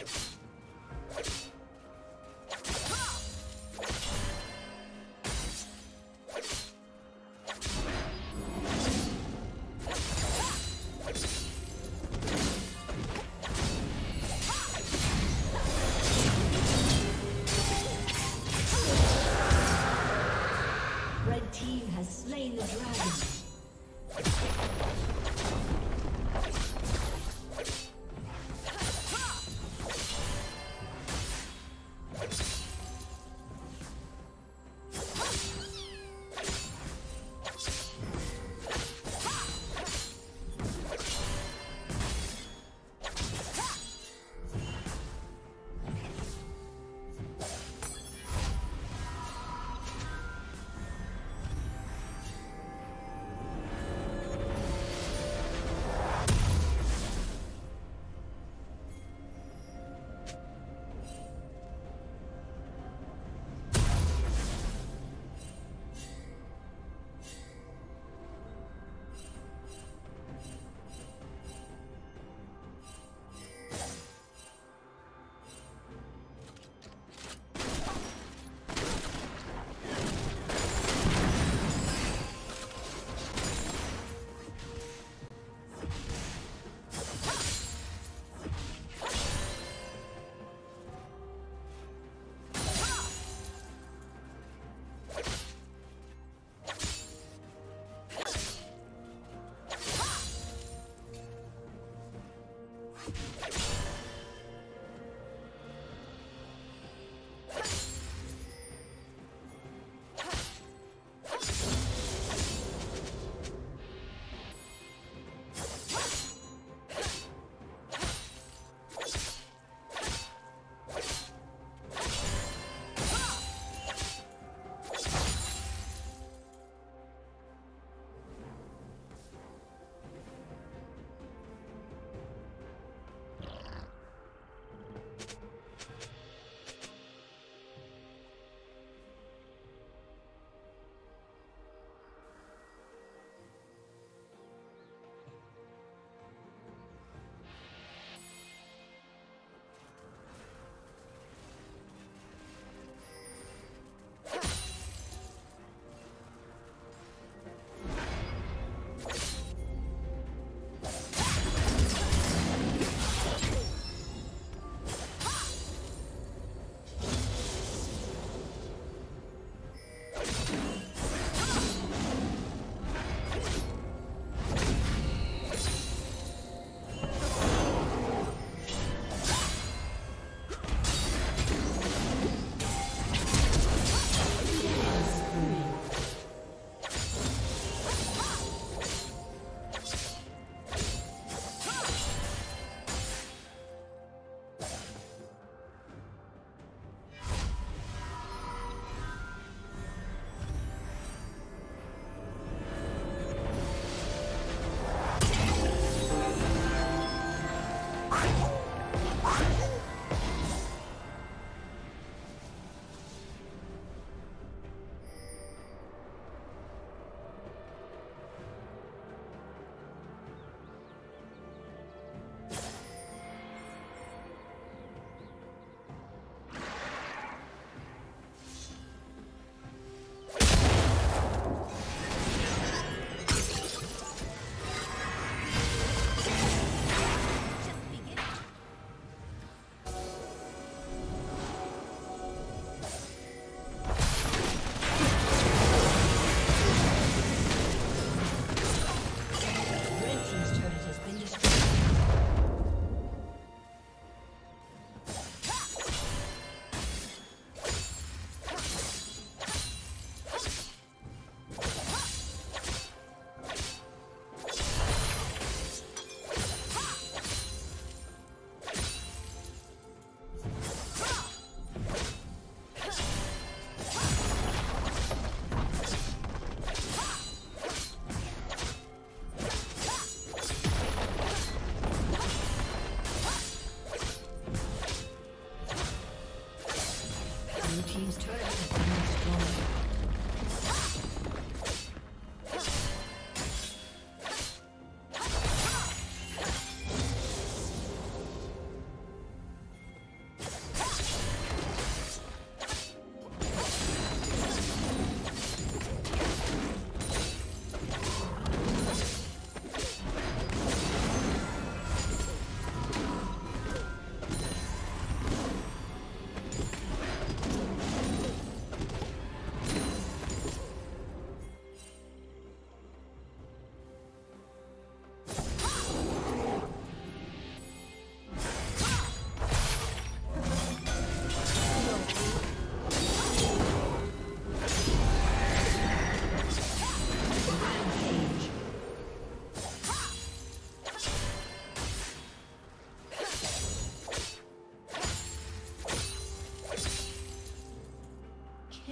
you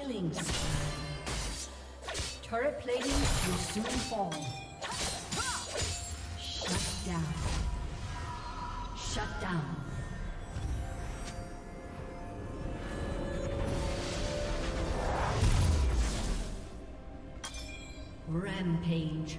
Killing Turret plating will soon fall. Shut down. Shut down. Rampage.